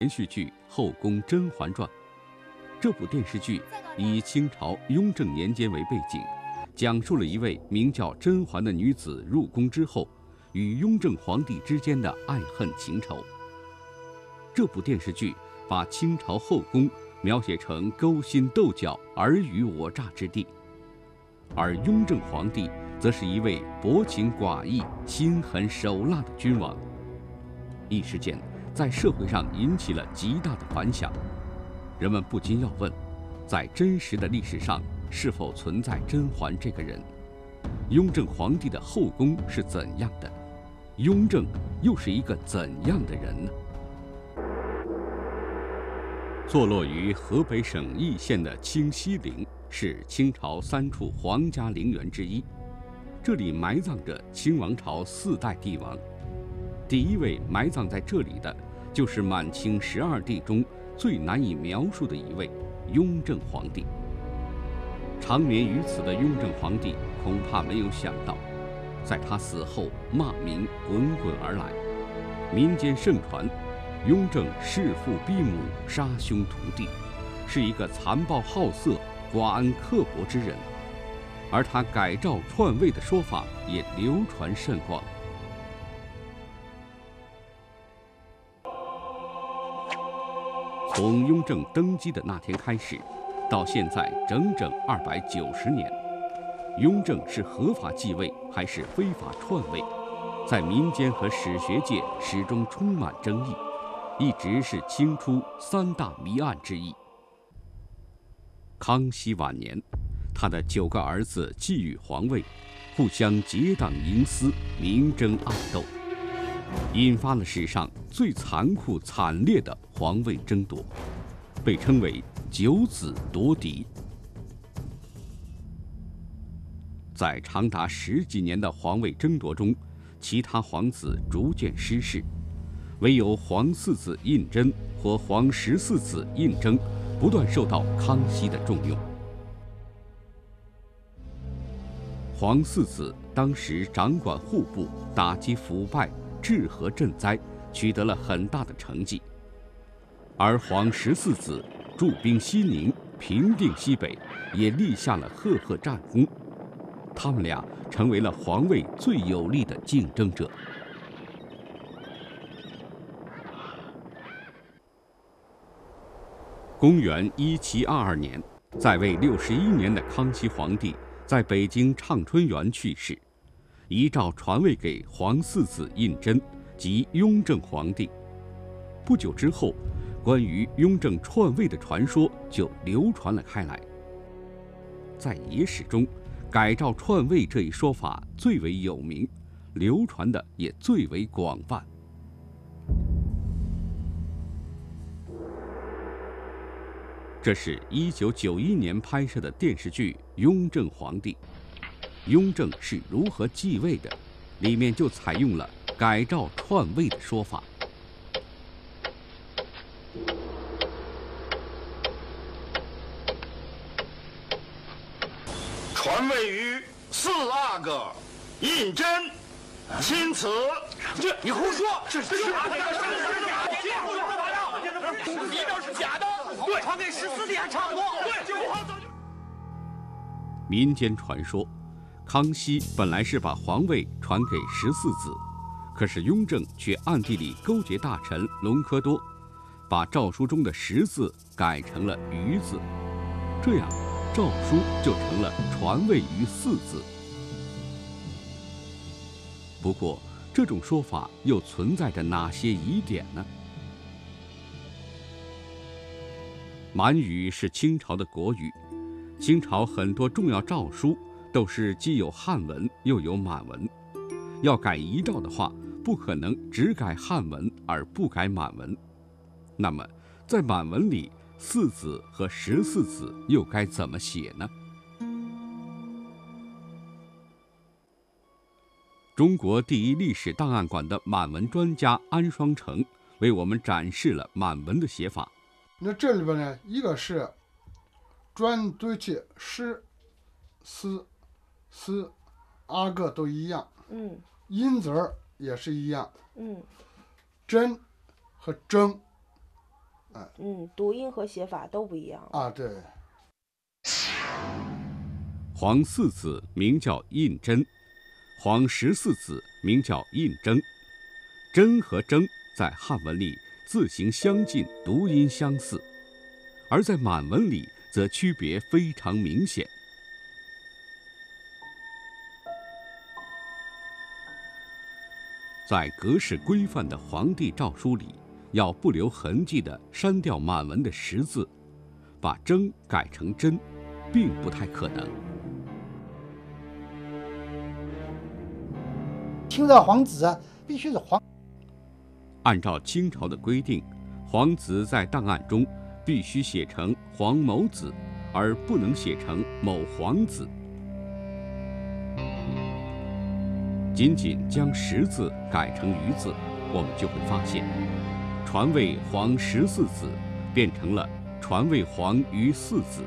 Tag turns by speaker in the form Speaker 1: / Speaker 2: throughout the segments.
Speaker 1: 连续剧《后宫甄嬛传》。这部电视剧以清朝雍正年间为背景，讲述了一位名叫甄嬛的女子入宫之后，与雍正皇帝之间的爱恨情仇。这部电视剧把清朝后宫描写成勾心斗角、尔虞我诈之地，而雍正皇帝则是一位薄情寡义、心狠手辣的君王。一时间，在社会上引起了极大的反响。人们不禁要问：在真实的历史上，是否存在甄嬛这个人？雍正皇帝的后宫是怎样的？雍正又是一个怎样的人呢？坐落于河北省易县的清西陵是清朝三处皇家陵园之一，这里埋葬着清王朝四代帝王。第一位埋葬在这里的，就是满清十二帝中。最难以描述的一位雍正皇帝。长眠于此的雍正皇帝，恐怕没有想到，在他死后，骂名滚滚而来。民间盛传，雍正弑父逼母，杀兄屠弟，是一个残暴好色、寡恩刻薄之人。而他改诏篡位的说法也流传甚广。从雍正登基的那天开始，到现在整整二百九十年，雍正是合法继位还是非法篡位，在民间和史学界始终充满争议，一直是清初三大谜案之一。康熙晚年，他的九个儿子觊觎皇位，互相结党营私，明争暗斗。引发了史上最残酷惨烈的皇位争夺，被称为“九子夺嫡”。在长达十几年的皇位争夺中，其他皇子逐渐失势，唯有皇四子胤禛和皇十四子胤禛不断受到康熙的重用。皇四子当时掌管户部，打击腐败。治河赈灾，取得了很大的成绩。而皇十四子驻兵西宁，平定西北，也立下了赫赫战功。他们俩成为了皇位最有力的竞争者。公元一七二二年，在位六十一年的康熙皇帝在北京畅春园去世。遗诏传位给皇四子胤禛即雍正皇帝。不久之后，关于雍正篡位的传说就流传了开来。在野史中，改诏篡位这一说法最为有名，流传的也最为广泛。这是一九九一年拍摄的电视剧《雍正皇帝》。雍正是如何继位的？里面就采用了改诏篡位的说法。
Speaker 2: 传位于四阿哥胤禛，钦此。
Speaker 3: 这你胡说！
Speaker 2: 这是假的，
Speaker 3: 一定是假的。对，传给十四弟还差不多。对，
Speaker 1: 民间传说。康熙本来是把皇位传给十四子，可是雍正却暗地里勾结大臣隆科多，把诏书中的“十”字改成了“余”字，这样诏书就成了传位于四子。不过，这种说法又存在着哪些疑点呢？满语是清朝的国语，清朝很多重要诏书。都是既有汉文又有满文，要改遗诏的话，不可能只改汉文而不改满文。那么，在满文里，四子和十四子又该怎么写呢？中国第一历史档案馆的满文专家安双成为我们展示了满文的写法。
Speaker 4: 那这里边呢，一个是专对起诗、诗、诗，阿个都一样。
Speaker 5: 嗯。
Speaker 4: 音字儿也是一样。
Speaker 5: 嗯。
Speaker 4: 真和争
Speaker 5: 嗯，读音和写法都不一样。
Speaker 4: 啊，对。
Speaker 1: 皇四子名叫胤禛，皇十四子名叫胤禛。禛和征在汉文里字形相近，读音相似，而在满文里则区别非常明显。在格式规范的皇帝诏书里，要不留痕迹地删掉满文的十字，把“征”改成“真”，并不太可能。
Speaker 6: 清朝皇子啊，必须是皇。
Speaker 1: 按照清朝的规定，皇子在档案中必须写成黄某子，而不能写成某皇子。仅仅将“十”字改成“余”字，我们就会发现，传位皇十四子变成了传位皇余四子。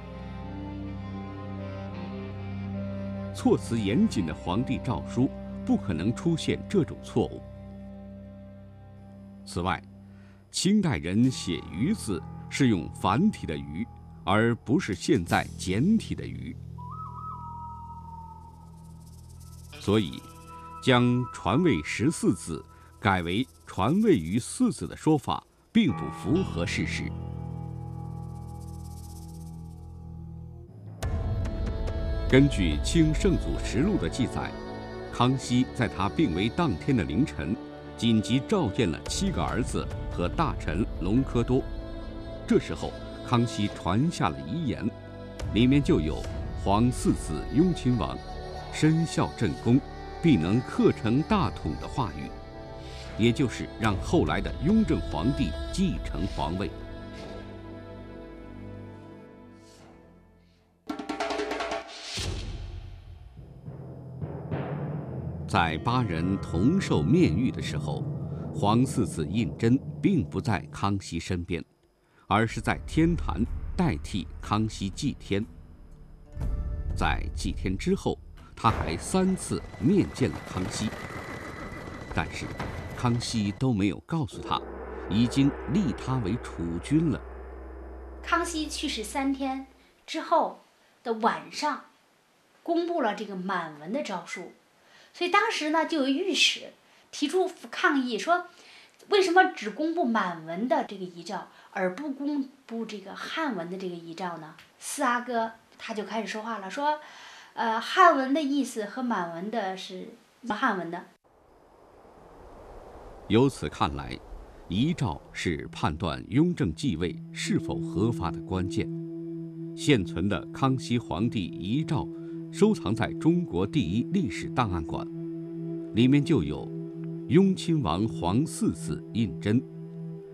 Speaker 1: 措辞严谨的皇帝诏书不可能出现这种错误。此外，清代人写“鱼”字是用繁体的“鱼”，而不是现在简体的“鱼”，所以。将传位十四子改为传位于四子的说法，并不符合事实。根据《清圣祖实录》的记载，康熙在他病危当天的凌晨，紧急召见了七个儿子和大臣隆科多。这时候，康熙传下了遗言，里面就有“皇四子雍亲王，身效朕功”。必能克成大统的话语，也就是让后来的雍正皇帝继承皇位。在八人同受面谕的时候，皇四子胤禛并不在康熙身边，而是在天坛代替康熙祭天。在祭天之后。他还三次面见了康熙，但是康熙都没有告诉他，已经立他为储君了。
Speaker 7: 康熙去世三天之后的晚上，公布了这个满文的诏书，所以当时呢，就有御史提出抗议，说为什么只公布满文的这个遗诏，而不公布这个汉文的这个遗诏呢？四阿哥他就开始说话了，说。呃，汉文的意思和满文的是汉文的。
Speaker 1: 由此看来，遗诏是判断雍正继位是否合法的关键。现存的康熙皇帝遗诏收藏在中国第一历史档案馆，里面就有“雍亲王皇四子胤禛，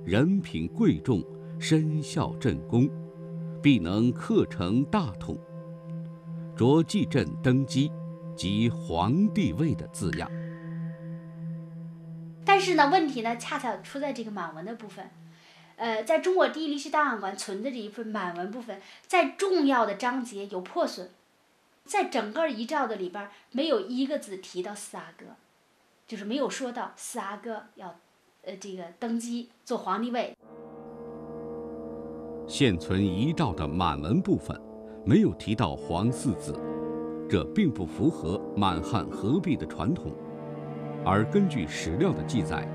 Speaker 1: 人品贵重，身效朕功，必能克成大统。”着继朕登基及皇帝位的字样，
Speaker 7: 但是呢，问题呢，恰恰出在这个满文的部分。呃，在中国第一历史档案馆存的这一份满文部分，在重要的章节有破损，在整个遗诏的里边没有一个字提到四阿哥，就是没有说到四阿哥要呃这个登基做皇帝位。
Speaker 1: 现存遗诏的满文部分。没有提到皇四子，这并不符合满汉合璧的传统。而根据史料的记载，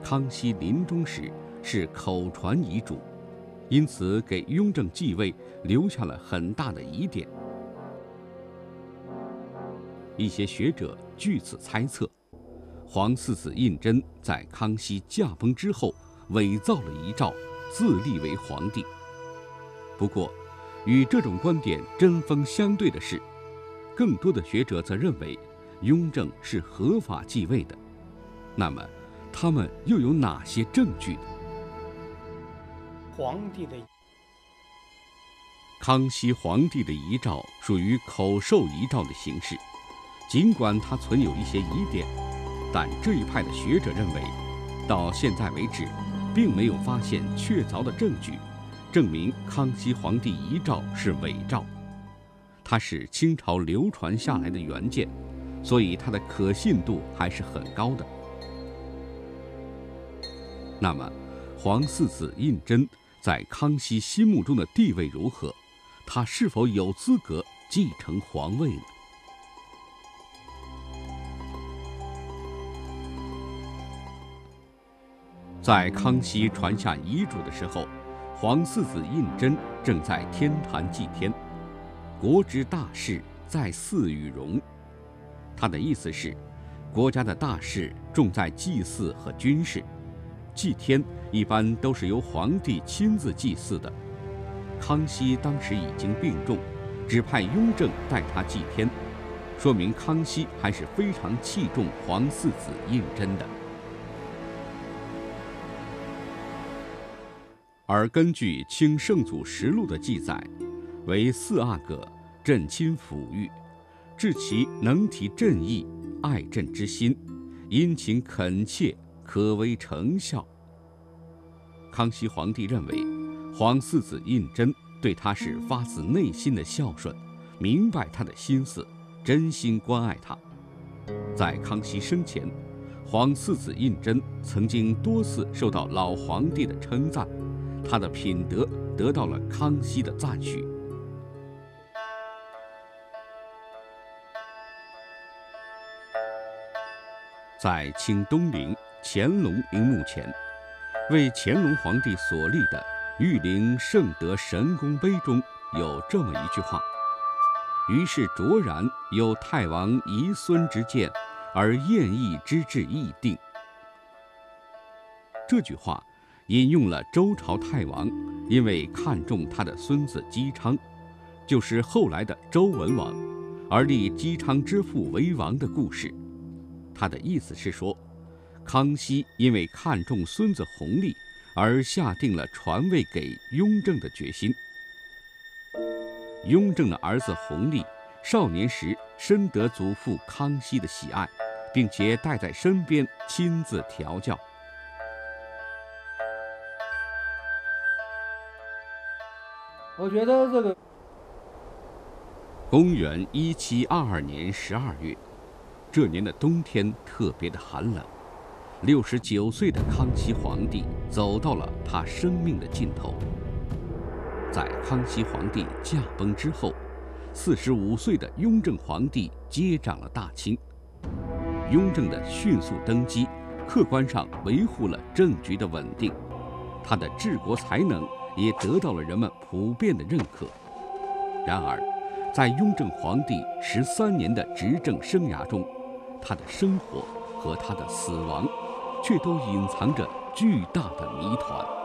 Speaker 1: 康熙临终时是口传遗嘱，因此给雍正继位留下了很大的疑点。一些学者据此猜测，皇四子胤禛在康熙驾崩之后伪造了遗诏，自立为皇帝。不过，与这种观点针锋相对的是，更多的学者则认为，雍正是合法继位的。那么，他们又有哪些证据呢？
Speaker 6: 皇帝的
Speaker 1: 康熙皇帝的遗诏属于口授遗诏的形式，尽管它存有一些疑点，但这一派的学者认为，到现在为止，并没有发现确凿的证据。证明康熙皇帝遗诏是伪诏，它是清朝流传下来的原件，所以它的可信度还是很高的。那么，皇四子胤禛在康熙心目中的地位如何？他是否有资格继承皇位呢？在康熙传下遗嘱的时候，皇四子胤禛正在天坛祭天，国之大事在祀与戎。他的意思是，国家的大事重在祭祀和军事，祭天一般都是由皇帝亲自祭祀的。康熙当时已经病重，只派雍正代他祭天，说明康熙还是非常器重皇四子胤禛的。而根据《清圣祖实录》的记载，为四阿哥朕亲抚育，至其能体朕意、爱朕之心，殷勤恳切，可为成效。康熙皇帝认为，皇四子胤禛对他是发自内心的孝顺，明白他的心思，真心关爱他。在康熙生前，皇四子胤禛曾经多次受到老皇帝的称赞。他的品德得到了康熙的赞许。在清东陵乾隆陵墓前，为乾隆皇帝所立的玉陵圣德神功碑中有这么一句话：“于是卓然有太王遗孙之见，而宴议之志亦定。”这句话。引用了周朝太王因为看重他的孙子姬昌，就是后来的周文王，而立姬昌之父为王的故事。他的意思是说，康熙因为看重孙子弘历，而下定了传位给雍正的决心。雍正的儿子弘历少年时深得祖父康熙的喜爱，并且带在身边亲自调教。
Speaker 6: 我觉得这个。
Speaker 1: 公元一七二二年十二月，这年的冬天特别的寒冷。六十九岁的康熙皇帝走到了他生命的尽头。在康熙皇帝驾崩之后，四十五岁的雍正皇帝接掌了大清。雍正的迅速登基，客观上维护了政局的稳定，他的治国才能。也得到了人们普遍的认可。然而，在雍正皇帝十三年的执政生涯中，他的生活和他的死亡，却都隐藏着巨大的谜团。